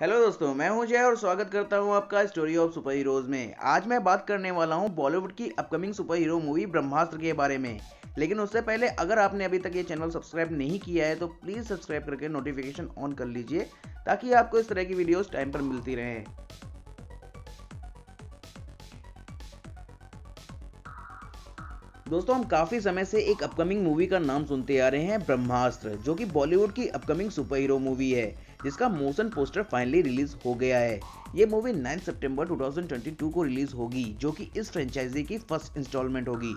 Hello दोस्तों, मैं हूँ जय और स्वागत करता हूँ आपका स्टोरी ऑफ़ सुपर हीरोज में। आज मैं बात करने वाला हूँ बॉलीवुड की upcoming super hero movie Brahmastra के बारे में। लेकिन उससे पहले अगर आपने अभी तक ये चैनल सब्सक्राइब नहीं किया है तो प्लीज़ सब्सक्राइब करके नोटिफिकेशन ऑन कर लीजिए, ताकि आपको इस तरह की वीडियोज़ टाइम पर मिलती रहें। दोस्तों, हम काफ़ी समय से एक अपकमिंग मूवी का नाम सुनते आ रहे हैं, ब्रह्मास्त्र, जो कि बॉलीवुड की अपकमिंग सुपर हीरो मूवी है, जिसका मोशन पोस्टर फाइनली रिलीज़ हो गया है। ये मूवी 9 सितंबर 2022 को रिलीज़ होगी, जो कि इस फ्रेंचाइजी की फ़र्स्ट इंस्टॉलमेंट होगी।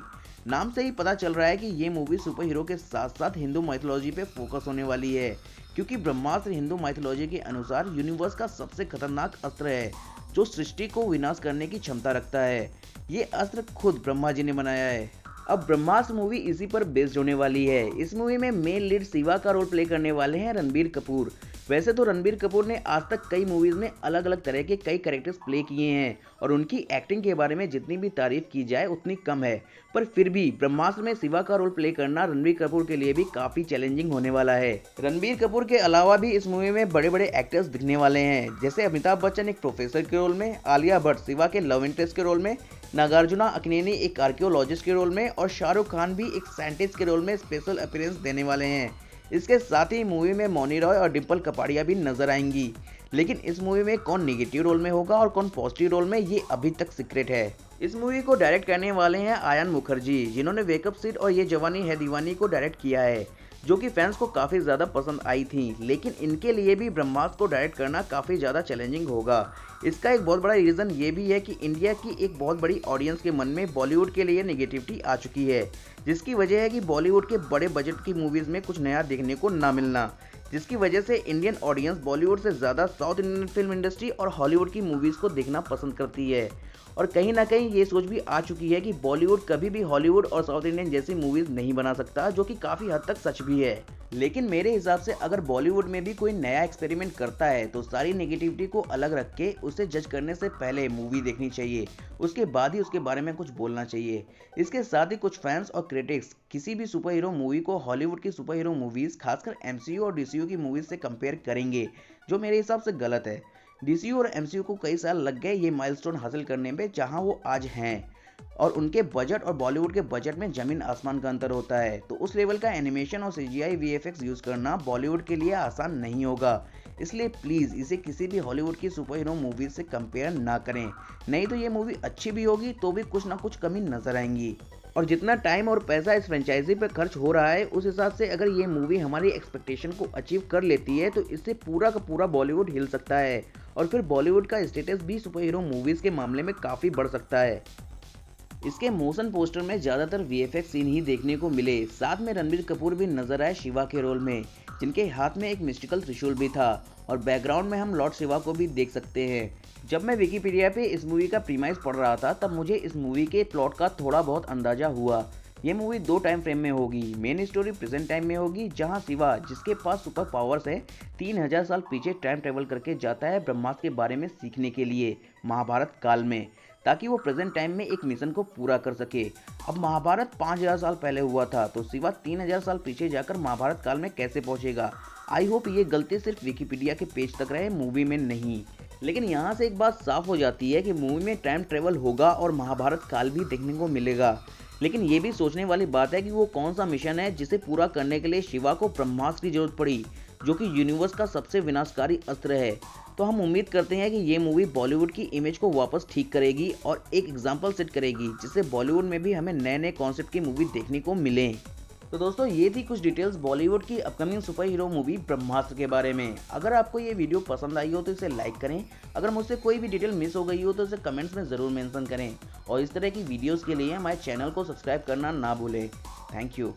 नाम से ही पता चल रहा है कि ये मूवी सुपर हीरो के साथ साथ हिंदू माइथोलॉजी पे फोकस होने वाली है, क्योंकि ब्रह्मास्त्र हिंदू माइथोलॉजी के अनुसार यूनिवर्स का सबसे खतरनाक अस्त्र है, जो सृष्टि को विनाश करने की क्षमता रखता है। ये अस्त्र खुद ब्रह्मा जी ने बनाया है। अब ब्रह्मास्त्र मूवी इसी पर बेस्ड होने वाली है। इस मूवी में मेन लीड शिवा का रोल प्ले करने वाले हैं रणबीर कपूर। वैसे तो रणबीर कपूर ने आज तक कई मूवीज़ में अलग अलग तरह के कई कैरेक्टर्स प्ले किए हैं और उनकी एक्टिंग के बारे में जितनी भी तारीफ़ की जाए, उतनी कम है। पर फिर भी ब्रह्मास्त्र में शिवा का रोल प्ले करना रणबीर कपूर के लिए भी काफ़ी चैलेंजिंग होने वाला है। रणबीर कपूर के अलावा भी इस मूवी में बड़े बड़े एक्टर्स दिखने वाले हैं। जैसे अमिताभ बच्चन एक प्रोफेसर के रोल में, आलिया भट्ट शिवा के लव इंटरेस्ट के रोल में नागार्जुना अकनेनी एक आर्कियोलॉजिस्ट के रोल में और शाहरुख खान भी एक साइंटिस्ट के रोल में स्पेशल अपीयरेंस देने वाले हैं। इसके साथ ही मूवी में मोनी रॉय और डिम्पल कपाड़िया भी नज़र आएँगी। लेकिन इस मूवी में कौन निगेटिव रोल में होगा और कौन पॉजिटिव रोल में, ये अभी तक सीक्रेट है। इस मूवी को डायरेक्ट करने वाले हैं आयन मुखर्जी, जिन्होंने वेकअप सीट और ये जवानी है दीवानी को डायरेक्ट किया है। जो कि फैंस को काफ़ी ज़्यादा पसंद आई थी, लेकिन इनके लिए भी ब्रह्मास्त्र को डायरेक्ट करना काफ़ी ज़्यादा चैलेंजिंग होगा। इसका एक बहुत बड़ा रीज़न ये भी है कि इंडिया की एक बहुत बड़ी ऑडियंस के मन में बॉलीवुड के लिए निगेटिविटी आ चुकी है, जिसकी वजह है कि बॉलीवुड के बड़े बजट की मूवीज़ में कुछ नया देखने को ना मिलना। जिसकी वजह से इंडियन ऑडियंस बॉलीवुड से ज़्यादा साउथ इंडियन फ़िल्म इंडस्ट्री और हॉलीवुड की मूवीज़ को देखना पसंद करती है। और कहीं ना कहीं ये सोच भी आ चुकी है कि बॉलीवुड कभी भी हॉलीवुड और साउथ इंडियन जैसी मूवीज़ नहीं बना सकता, जो कि काफ़ी हद तक सच भी है। लेकिन मेरे हिसाब से अगर बॉलीवुड में भी कोई नया एक्सपेरिमेंट करता है तो सारी नेगेटिविटी को अलग रख के उसे जज करने से पहले मूवी देखनी चाहिए। उसके बाद ही उसके बारे में कुछ बोलना चाहिए। इसके साथ ही कुछ फैंस और क्रिटिक्स किसी भी सुपर हीरो मूवी को हॉलीवुड की सुपर हीरो मूवीज़ खासकर एमसीयू और डीसीयू की मूवीज़ से कंपेयर करेंगे, जो मेरे हिसाब से गलत है। डीसीयू और एमसीयू को कई साल लग गए ये माइलस्टोन हासिल करने में, जहाँ वो आज हैं। और उनके बजट और बॉलीवुड के बजट में ज़मीन आसमान का अंतर होता है। तो उस लेवल का एनिमेशन और सी जी यूज़ करना बॉलीवुड के लिए आसान नहीं होगा। इसलिए प्लीज़ इसे किसी भी हॉलीवुड की सुपर हीरो मूवी से कंपेयर ना करें। नहीं तो ये मूवी अच्छी भी होगी तो भी कुछ ना कुछ कमी नज़र आएँगी। और जितना टाइम और पैसा इस फ्रेंचाइजी पे खर्च हो रहा है, उस हिसाब से अगर ये मूवी हमारी एक्सपेक्टेशन को अचीव कर लेती है तो इससे पूरा का पूरा बॉलीवुड हिल सकता है। और फिर बॉलीवुड का स्टेटस भी सुपर हीरो मूवीज़ के मामले में काफ़ी बढ़ सकता है। इसके मोशन पोस्टर में ज़्यादातर वी सीन ही देखने को मिले। साथ में रणबीर कपूर भी नज़र आए शिवा के रोल में, जिनके हाथ में एक मिस्टिकल त्रिशूल भी था, और बैकग्राउंड में हम लॉर्ड शिवा को भी देख सकते हैं। जब मैं विकीपीडिया पे इस मूवी का प्रीमाइज पढ़ रहा था, तब मुझे इस मूवी के प्लॉट का थोड़ा बहुत अंदाज़ा हुआ। ये मूवी दो टाइम फ्रेम में होगी। मेन स्टोरी प्रेजेंट टाइम में होगी, जहाँ शिवा, जिसके पास सुपर पावर्स है, तीन हज़ार साल पीछे टाइम ट्रेवल करके जाता है ब्रह्मास्त्र के बारे में सीखने के लिए महाभारत काल में, ताकि वो प्रेजेंट टाइम में एक मिशन को पूरा कर सके। अब महाभारत पाँच हज़ार साल पहले हुआ था तो शिवा तीन हज़ार साल पीछे जाकर महाभारत काल में कैसे पहुंचेगा? आई होप ये गलती सिर्फ़ विकीपीडिया के पेज तक रहे, मूवी में नहीं। लेकिन यहाँ से एक बात साफ़ हो जाती है कि मूवी में टाइम ट्रेवल होगा और महाभारत काल भी देखने को मिलेगा। लेकिन ये भी सोचने वाली बात है कि वो कौन सा मिशन है जिसे पूरा करने के लिए शिवा को ब्रह्मास्त्र की ज़रूरत पड़ी, जो कि यूनिवर्स का सबसे विनाशकारी अस्त्र है। तो हम उम्मीद करते हैं कि ये मूवी बॉलीवुड की इमेज को वापस ठीक करेगी और एक एग्ज़ाम्पल सेट करेगी, जिससे बॉलीवुड में भी हमें नए नए कॉन्सेप्ट की मूवी देखने को मिले। तो दोस्तों, ये थी कुछ डिटेल्स बॉलीवुड की upcoming super hero movie Brahmastra के बारे में। अगर आपको ये वीडियो पसंद आई हो तो इसे लाइक करें। अगर मुझसे कोई भी डिटेल मिस हो गई हो तो इसे कमेंट्स में ज़रूर मेंशन करें। और इस तरह की वीडियोज़ के लिए हमारे चैनल को सब्सक्राइब करना ना भूलें। Thank you